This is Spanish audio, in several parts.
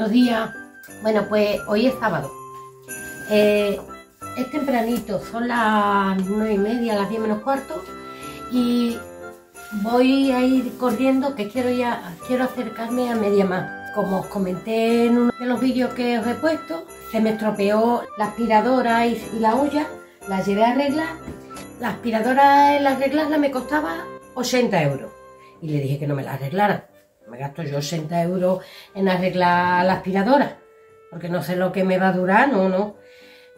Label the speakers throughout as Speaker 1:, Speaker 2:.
Speaker 1: Buenos días. Bueno, pues hoy es sábado. Eh, es tempranito, son las nueve y media, las diez menos cuarto. Y voy a ir corriendo que quiero ya quiero acercarme a media más. Como os comenté en uno de los vídeos que os he puesto, se me estropeó la aspiradora y, la olla, la llevé a arreglar. La aspiradora en las reglas me costaba 80 euros. Y le dije que no me la arreglara me gasto yo 80 euros en arreglar la aspiradora, porque no sé lo que me va a durar, no, no.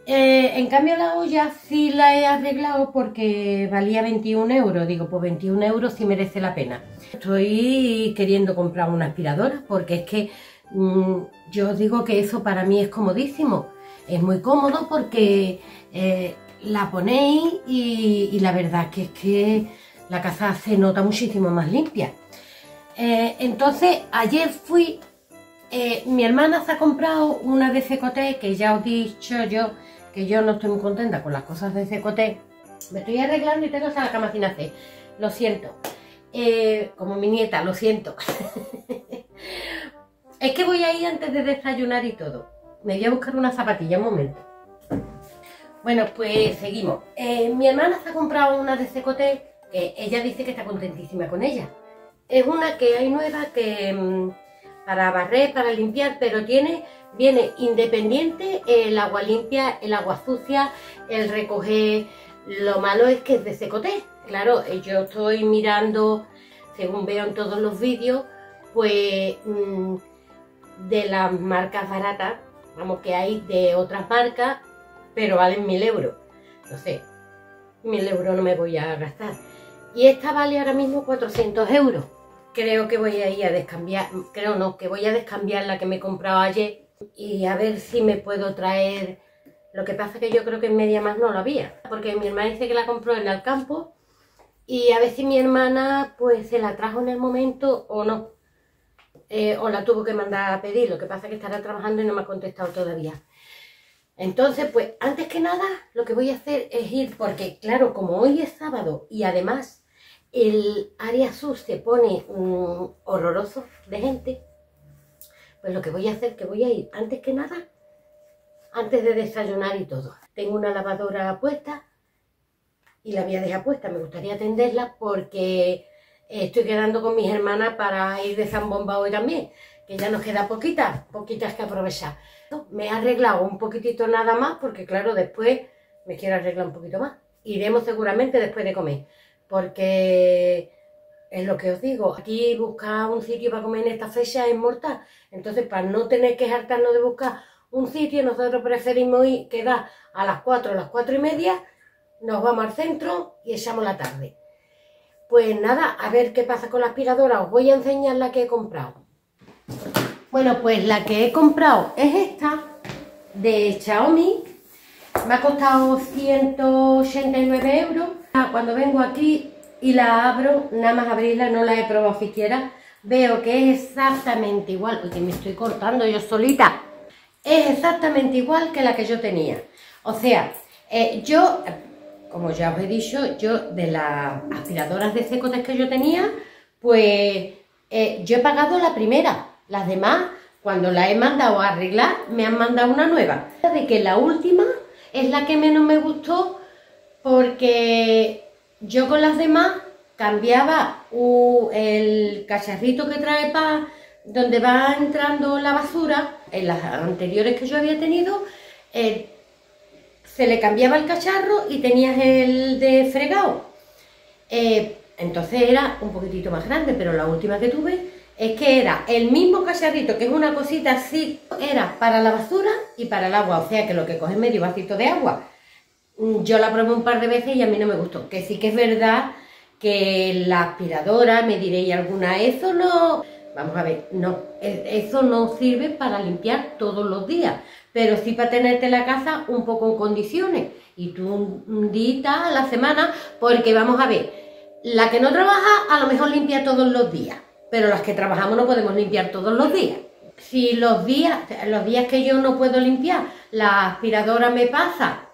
Speaker 1: Eh, en cambio la olla sí la he arreglado porque valía 21 euros, digo, pues 21 euros sí merece la pena. Estoy queriendo comprar una aspiradora porque es que mm, yo digo que eso para mí es comodísimo. Es muy cómodo porque eh, la ponéis y, y la verdad que es que la casa se nota muchísimo más limpia. Eh, entonces, ayer fui, eh, mi hermana se ha comprado una de Cecoté, que ya os he dicho yo que yo no estoy muy contenta con las cosas de Cecoté. Me estoy arreglando y tengo la cama sin hacer. Lo siento. Eh, como mi nieta, lo siento. es que voy a ir antes de desayunar y todo. Me voy a buscar una zapatilla, un momento. Bueno, pues seguimos. mi hermana se ha comprado una de Cecoté, que ella dice que está contentísima con ella. Es una que hay nueva que mm, para barrer, para limpiar, pero tiene, viene independiente el agua limpia, el agua sucia, el recoger. Lo malo es que es de secoté. Claro, eh, yo estoy mirando, según veo en todos los vídeos, pues mm, de las marcas baratas, vamos que hay de otras marcas, pero valen mil euros. Entonces, mil euros no me voy a gastar. Y esta vale ahora mismo 400 euros creo que voy a ir a descambiar, creo no, que voy a descambiar la que me he comprado ayer y a ver si me puedo traer, lo que pasa que yo creo que en media más no lo había, porque mi hermana dice que la compró en el campo y a ver si mi hermana pues se la trajo en el momento o no, eh, o la tuvo que mandar a pedir, lo que pasa que estará trabajando y no me ha contestado todavía. Entonces, pues antes que nada, lo que voy a hacer es ir, porque claro, como hoy es sábado y además el área sur se pone horroroso de gente, pues lo que voy a hacer, que voy a ir antes que nada, antes de desayunar y todo. Tengo una lavadora puesta y la voy a dejar puesta, me gustaría atenderla porque estoy quedando con mis hermanas para ir de zambomba hoy también, que ya nos queda poquitas, poquitas que aprovechar. Me he arreglado un poquitito nada más porque claro, después me quiero arreglar un poquito más. Iremos seguramente después de comer porque es lo que os digo, aquí buscar un sitio para comer en esta fecha es mortal. Entonces, para no tener que hartarnos de buscar un sitio, nosotros preferimos ir, quedar a las 4, a las 4 y media, nos vamos al centro y echamos la tarde. Pues nada, a ver qué pasa con la aspiradora, os voy a enseñar la que he comprado. Bueno, pues la que he comprado es esta, de Xiaomi, me ha costado 189 euros cuando vengo aquí y la abro, nada más abrirla, no la he probado siquiera, veo que es exactamente igual, porque me estoy cortando yo solita, es exactamente igual que la que yo tenía. O sea, eh, yo, como ya os he dicho, yo de las aspiradoras de secotes que yo tenía, pues eh, yo he pagado la primera, las demás, cuando la he mandado a arreglar, me han mandado una nueva. De que la última es la que menos me gustó porque yo con las demás cambiaba el cacharrito que trae para donde va entrando la basura, en las anteriores que yo había tenido, eh, se le cambiaba el cacharro y tenías el de fregado. Eh, entonces era un poquitito más grande, pero la última que tuve es que era el mismo cacharrito, que es una cosita así, era para la basura y para el agua, o sea que lo que coge medio vasito de agua yo la probé un par de veces y a mí no me gustó. Que sí que es verdad que la aspiradora, me diréis alguna, eso no... Vamos a ver, no, eso no sirve para limpiar todos los días, pero sí para tenerte la casa un poco en condiciones. Y tú un día a la semana, porque vamos a ver, la que no trabaja a lo mejor limpia todos los días, pero las que trabajamos no podemos limpiar todos los días. Si los días, los días que yo no puedo limpiar, la aspiradora me pasa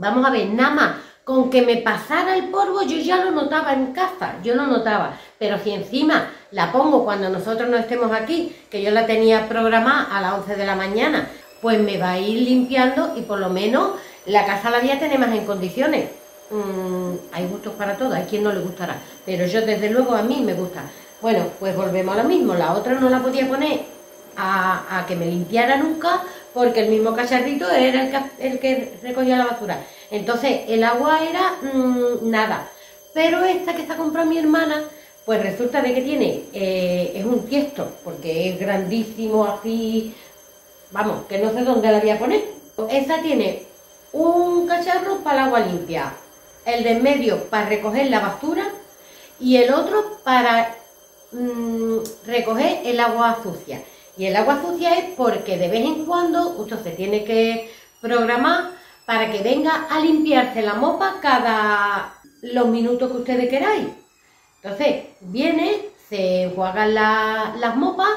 Speaker 1: Vamos a ver, nada más con que me pasara el polvo yo ya lo notaba en casa, yo lo notaba. Pero si encima la pongo cuando nosotros no estemos aquí, que yo la tenía programada a las 11 de la mañana, pues me va a ir limpiando y por lo menos la casa la voy a más en condiciones. Mm, hay gustos para todo, hay quien no le gustará, pero yo desde luego a mí me gusta. Bueno, pues volvemos a lo mismo, la otra no la podía poner a, que me limpiara nunca porque el mismo cacharrito era el que, recogía la basura. Entonces el agua era mm, nada. Pero esta que está comprando mi hermana, pues resulta de que tiene, eh, es un tiesto, porque es grandísimo así, vamos, que no sé dónde la voy a poner. Esta tiene un cacharro para el agua limpia, el de en medio para recoger la basura y el otro para mm, recoger el agua sucia. Y el agua sucia es porque de vez en cuando usted se tiene que programar para que venga a limpiarse la mopa cada los minutos que ustedes queráis. Entonces, viene, se enjuagan las mopas,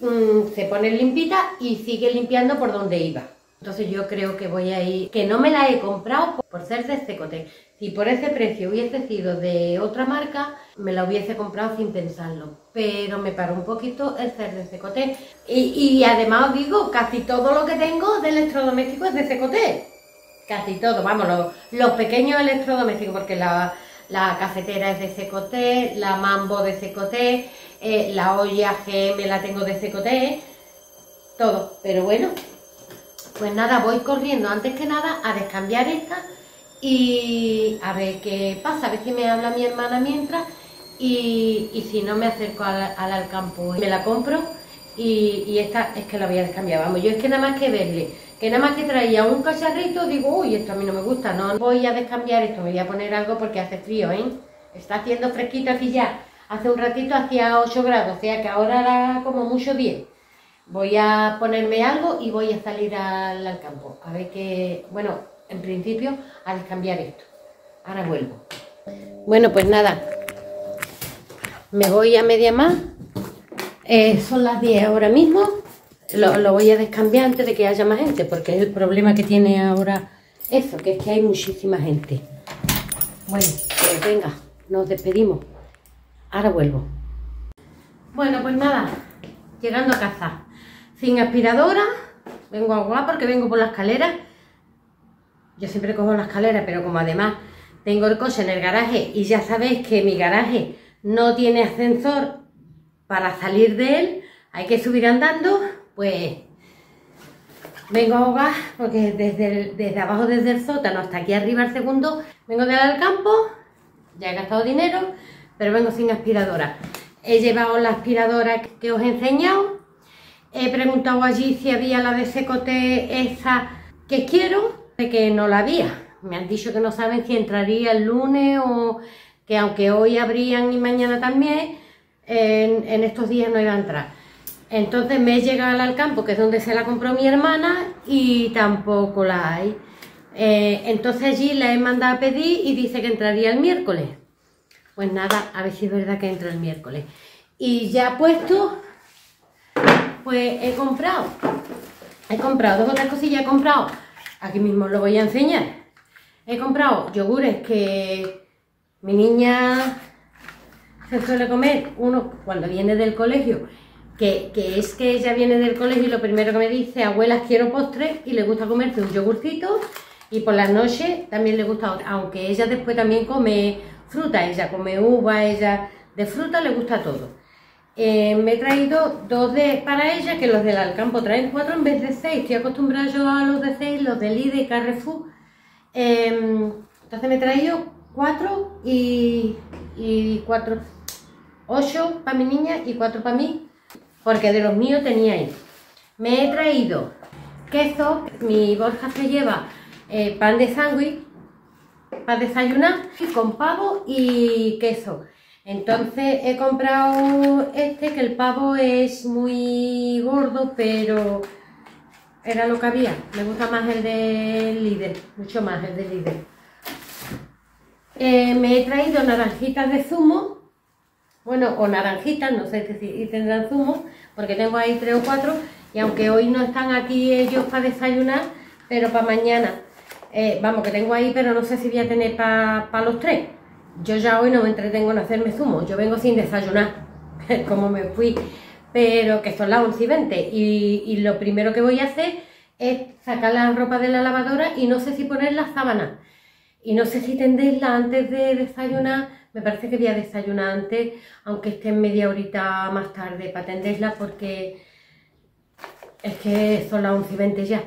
Speaker 1: mm, se pone limpita y sigue limpiando por donde iba. Entonces yo creo que voy a ir, que no me la he comprado por ser de Cecote. Si por ese precio hubiese sido de otra marca, me la hubiese comprado sin pensarlo. Pero me paró un poquito el ser de Cecote. Y, además os digo, casi todo lo que tengo de electrodoméstico es de Cecote. Casi todo, vamos, los, pequeños electrodomésticos, porque la, cafetera es de Cecote, la Mambo de Cecote, eh, la olla GM la tengo de Cecote, todo. Pero bueno, pues nada, voy corriendo antes que nada a descambiar esta y a ver qué pasa, a ver si me habla mi hermana mientras y, si no me acerco al, al, campo y me la compro y, esta es que la voy a descambiar, vamos, yo es que nada más que verle, que nada más que traía un cacharrito digo, uy, esto a mí no me gusta, no voy a descambiar esto, voy a poner algo porque hace frío, ¿eh? Está haciendo fresquito aquí ya, hace un ratito hacía 8 grados, o sea que ahora era como mucho 10 Voy a ponerme algo y voy a salir al, campo. A ver qué... Bueno, en principio a descambiar esto. Ahora vuelvo. Bueno, pues nada. Me voy a media más. Eh, son las 10 ahora mismo. Lo, lo, voy a descambiar antes de que haya más gente, porque es el problema que tiene ahora eso, que es que hay muchísima gente. Bueno, pues venga, nos despedimos. Ahora vuelvo. Bueno, pues nada, llegando a casa sin aspiradora, vengo a porque vengo por la escalera. Yo siempre cojo la escalera, pero como además tengo el coche en el garaje y ya sabéis que mi garaje no tiene ascensor para salir de él, hay que subir andando, pues vengo a ahogar porque desde, desde abajo, desde el sótano hasta aquí arriba al segundo, vengo de al campo, ya he gastado dinero, pero vengo sin aspiradora. He llevado la aspiradora que os he enseñado, He preguntado allí si había la de secote esa que quiero, de que no la había. Me han dicho que no saben si entraría el lunes o que aunque hoy abrían y mañana también, en, estos días no iba a entrar. Entonces me he llegado al campo, que es donde se la compró mi hermana, y tampoco la hay. Eh, entonces allí la he mandado a pedir y dice que entraría el miércoles. Pues nada, a ver si es verdad que entra el miércoles. Y ya puesto pues he comprado, he comprado dos otras cosillas, he comprado, aquí mismo lo voy a enseñar, he comprado yogures que mi niña se suele comer, uno cuando viene del colegio, que, es que ella viene del colegio y lo primero que me dice, abuelas quiero postre y le gusta comerse un yogurcito y por las noches también le gusta, aunque ella después también come fruta, ella come uva, ella de fruta le gusta todo. Eh, me he traído dos de para ella, que los del Alcampo traen cuatro en vez de seis. Estoy acostumbrada yo a los de seis, los de Lidl y Carrefour. Em, entonces me he traído cuatro y, y cuatro, ocho para mi niña y cuatro para mí, porque de los míos tenía. Me he traído queso, mi bolsa se lleva eh, pan de sándwich para desayunar con pavo y queso. Entonces he comprado este, que el pavo es muy gordo, pero era lo que había. Me gusta más el de líder, mucho más el de líder. Eh, me he traído naranjitas de zumo, bueno, o naranjitas, no sé si tendrán zumo, porque tengo ahí tres o cuatro, y aunque hoy no están aquí ellos para desayunar, pero para mañana. Eh, vamos, que tengo ahí, pero no sé si voy a tener para los tres. Yo ya hoy no me entretengo en hacerme zumo, yo vengo sin desayunar, como me fui, pero que son las 11 y 20. Y, lo primero que voy a hacer es sacar la ropa de la lavadora y no sé si poner la sábana. Y no sé si tenderla antes de desayunar, me parece que voy a desayunar antes, aunque esté media horita más tarde para tenderla, porque es que son las 11 y 20 ya.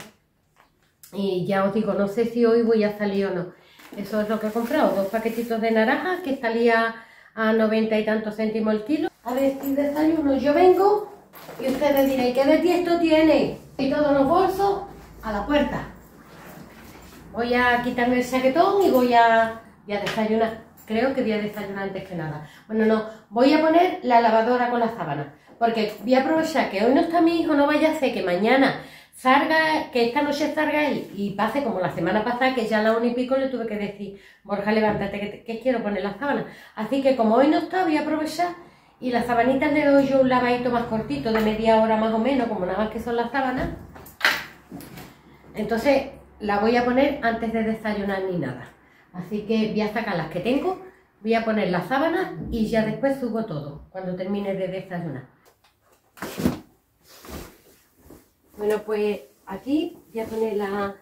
Speaker 1: Y ya os digo, no sé si hoy voy a salir o no. Eso es lo que he comprado, dos paquetitos de naranjas que salía a 90 y tantos céntimos el kilo. A ver si desayuno, yo vengo y ustedes dirán, ¿qué de tiesto tiene? Y todos los bolsos a la puerta. Voy a quitarme el chaquetón y voy a, a desayunar. Creo que voy a desayunar antes que nada. Bueno, no, voy a poner la lavadora con la sábana. Porque voy a aprovechar que hoy no está mi hijo, no vaya a ser que mañana salga, que esta noche salga él y pase como la semana pasada, que ya a la una y pico le tuve que decir, Borja, levántate, que, quiero poner la sábana. Así que como hoy no está, voy a aprovechar y las sabanitas le doy yo un lavadito más cortito, de media hora más o menos, como nada más que son las sábanas. Entonces la voy a poner antes de desayunar ni nada. Así que voy a sacar las que tengo, voy a poner las sábanas y ya después subo todo, cuando termine de desayunar. Bueno, pues aquí voy a poner la,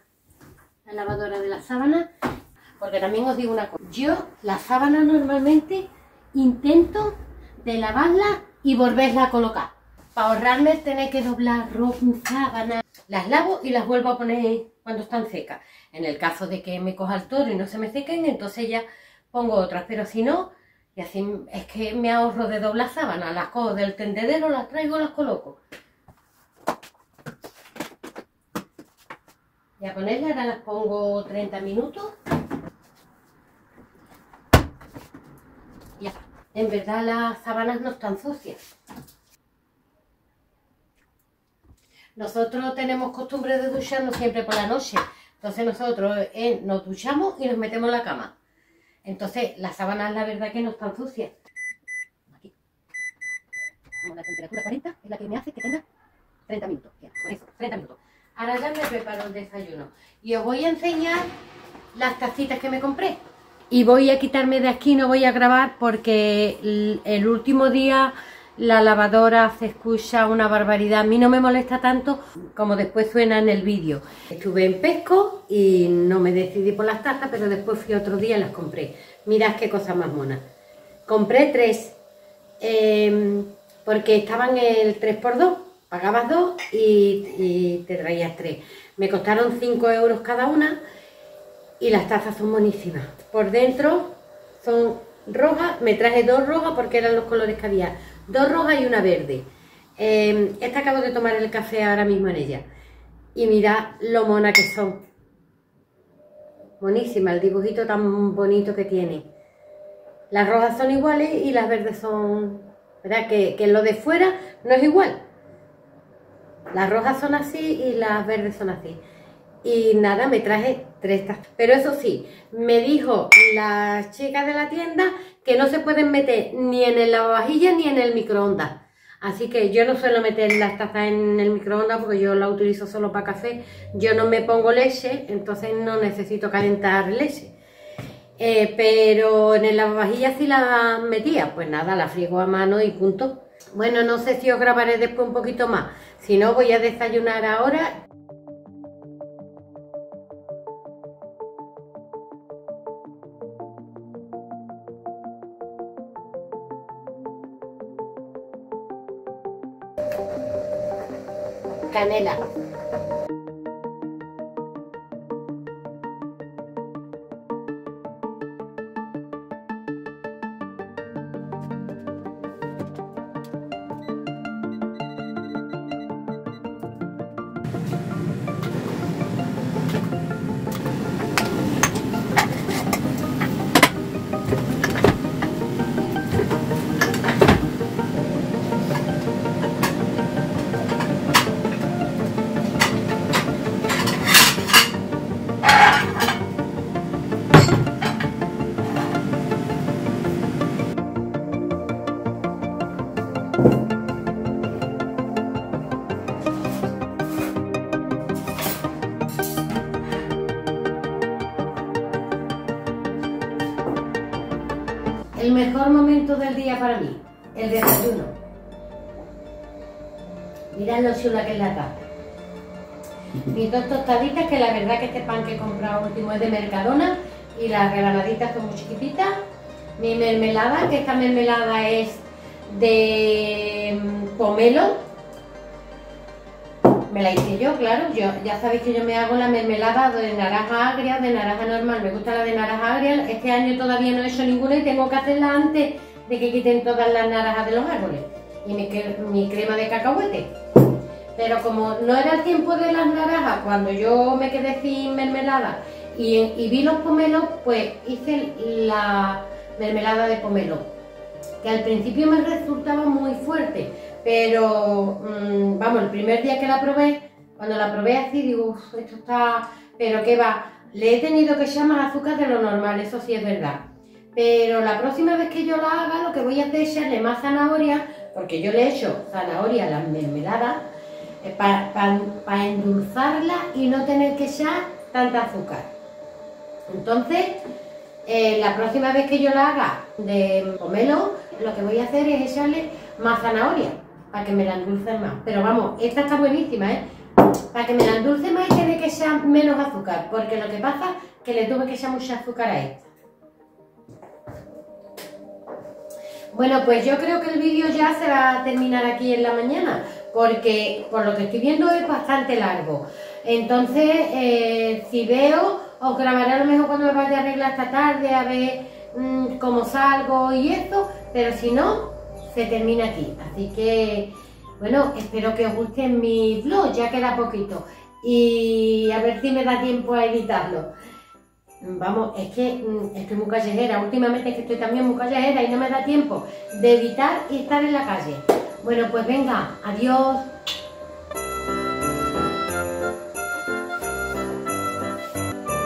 Speaker 1: lavadora de la sábana, porque también os digo una cosa. Yo la sábana normalmente intento de lavarla y volverla a colocar. Para ahorrarme tener que doblar ropa, sábana. Las lavo y las vuelvo a poner cuando están secas. En el caso de que me coja el toro y no se me sequen, entonces ya pongo otras. Pero si no, y así es que me ahorro de doblar sábana. Las cojo del tendedero, las traigo, las coloco. Voy a ponerlas, ahora las pongo 30 minutos. Ya. En verdad las sábanas no están sucias. Nosotros tenemos costumbre de ducharnos siempre por la noche. Entonces nosotros eh, nos duchamos y nos metemos en la cama. Entonces las sábanas la verdad que no están sucias. Aquí. Como la temperatura 40 es la que me hace que tenga 30 minutos. Ya, con eso, 30 minutos. Ahora ya me preparo el desayuno. Y os voy a enseñar las tacitas que me compré. Y voy a quitarme de aquí, no voy a grabar porque el último día la lavadora se escucha una barbaridad. A mí no me molesta tanto como después suena en el vídeo. Estuve en Pesco y no me decidí por las tazas, pero después fui otro día y las compré. Mirad qué cosa más mona. Compré tres, em, porque estaban el 3x2 pagabas dos y, te traías tres. Me costaron 5 euros cada una y las tazas son buenísimas. Por dentro son rojas, me traje dos rojas porque eran los colores que había. Dos rojas y una verde. Em, esta acabo de tomar el café ahora mismo en ella. Y mira lo mona que son. Buenísima, el dibujito tan bonito que tiene. Las rojas son iguales y las verdes son... ¿Verdad? Que lo de fuera no es igual. Las rojas son así y las verdes son así. Y nada, me traje tres tazas. Pero eso sí, me dijo la chica de la tienda que no se pueden meter ni en el lavavajillas ni en el microondas. Así que yo no suelo meter las tazas en el microondas porque yo la utilizo solo para café. Yo no me pongo leche, entonces no necesito calentar leche. Eh, pero en el lavavajillas sí la metía. Pues nada, la frigo a mano y punto. Bueno, no sé si os grabaré después un poquito más. Si no, voy a desayunar ahora. Canela. Del día para mí, el desayuno. Mirad lo chula que es la taza. Mis dos tostaditas, que la verdad que este pan que he comprado último es de Mercadona y las rebanaditas son muy chiquititas. Mi mermelada, que esta mermelada es de mm, pomelo. Me la hice yo, claro. Yo, ya sabéis que yo me hago la mermelada de naranja agria, de naranja normal. Me gusta la de naranja agria. Este año todavía no he hecho ninguna y tengo que hacerla antes de que quiten todas las naranjas de los árboles. Y mi, crema de cacahuete. Pero como no era el tiempo de las naranjas, cuando yo me quedé sin mermelada y, vi los pomelos, pues hice la mermelada de pomelo, que al principio me resultaba muy fuerte, pero mm, vamos, el primer día que la probé, cuando la probé así, digo, esto está, pero qué va, le he tenido que echar más azúcar de lo normal, eso sí es verdad. Pero la próxima vez que yo la haga, lo que voy a hacer es echarle más zanahoria, porque yo le he hecho zanahoria a las mermeladas, eh, para endulzarla y no tener que echar tanta azúcar. Entonces, eh, la próxima vez que yo la haga de pomelo, lo que voy a hacer es echarle más zanahoria para que me la endulce más. Pero vamos, esta está buenísima, ¿eh? Para que me la endulce más y tiene que echar menos azúcar, porque lo que pasa es que le tuve que echar mucha azúcar a esta. Bueno, pues yo creo que el vídeo ya se va a terminar aquí en la mañana, porque por lo que estoy viendo es bastante largo. Entonces, eh, si veo, os grabaré a lo mejor cuando me vaya a arreglar esta tarde, a ver mm, cómo salgo y esto, pero si no, se termina aquí. Así que, bueno, espero que os guste mi vlog, ya queda poquito. Y a ver si me da tiempo a editarlo. Vamos, es que mm, estoy muy callejera, últimamente es que estoy también muy callejera y no me da tiempo de editar y estar en la calle. Bueno, pues venga, adiós.